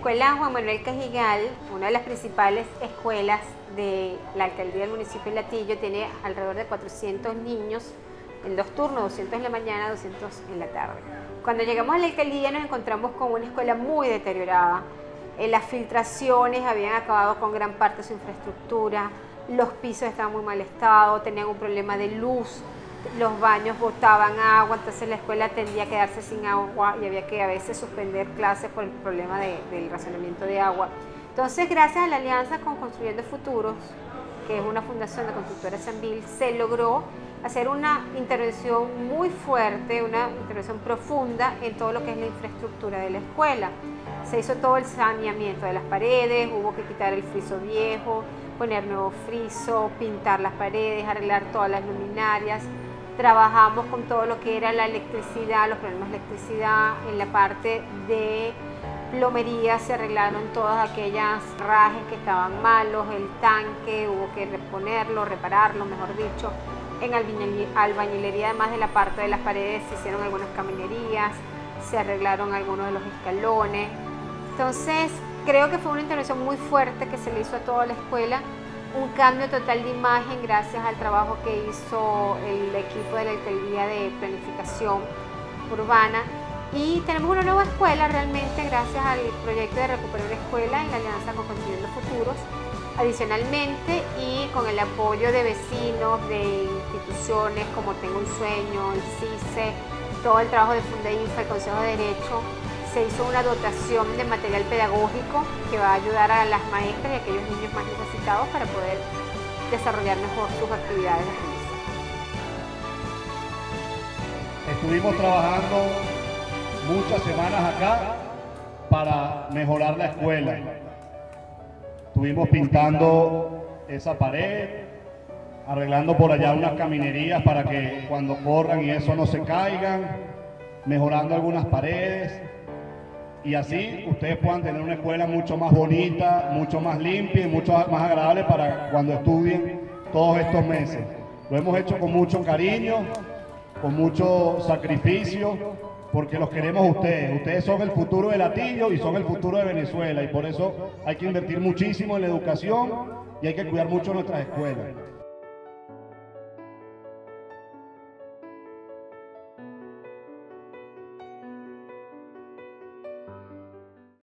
escuela Juan Manuel Cajigal, una de las principales escuelas de la alcaldía del municipio de Latillo, tiene alrededor de 400 niños en dos turnos, 200 en la mañana, 200 en la tarde. Cuando llegamos a la alcaldía nos encontramos con una escuela muy deteriorada. Eh, las filtraciones habían acabado con gran parte de su infraestructura, los pisos estaban muy mal estado, tenían un problema de luz, los baños botaban agua, entonces la escuela tendía a quedarse sin agua y había que a veces suspender clases por el problema del racionamiento de agua. Entonces, gracias a la alianza con Construyendo Futuros, que es una fundación de constructora Sanvil, se logró hacer una intervención muy fuerte, una intervención profunda en todo lo que es la infraestructura de la escuela. Se hizo todo el saneamiento de las paredes, hubo que quitar el friso viejo, poner nuevo friso, pintar las paredes, arreglar todas las luminarias. Trabajamos con todo lo que era la electricidad, los problemas de electricidad en la parte de plomería, se arreglaron todas aquellas rajes que estaban malos, el tanque, hubo que reponerlo, repararlo, mejor dicho. En albañilería, además de la parte de las paredes, se hicieron algunas caminerías, se arreglaron algunos de los escalones. Entonces, creo que fue una intervención muy fuerte que se le hizo a toda la escuela, un cambio total de imagen gracias al trabajo que hizo el equipo de la alcaldía de planificación urbana. Y tenemos una nueva escuela realmente gracias al proyecto de recuperar la escuela en la alianza con Construyendo Futuros. Adicionalmente y con el apoyo de vecinos, de instituciones como Tengo un Sueño, el CICE, todo el trabajo de Fundeinfa, el Consejo de Derecho, se hizo una dotación de material pedagógico que va a ayudar a las maestras y a aquellos niños más necesitados para poder desarrollar mejor sus actividades Estuvimos trabajando muchas semanas acá para mejorar la escuela. Estuvimos pintando esa pared, arreglando por allá unas caminerías para que cuando corran y eso no se caigan, mejorando algunas paredes y así ustedes puedan tener una escuela mucho más bonita, mucho más limpia y mucho más agradable para cuando estudien todos estos meses. Lo hemos hecho con mucho cariño, con mucho sacrificio, porque los queremos a ustedes. Ustedes son el futuro de Latillo y son el futuro de Venezuela y por eso hay que invertir muchísimo en la educación y hay que cuidar mucho nuestras escuelas.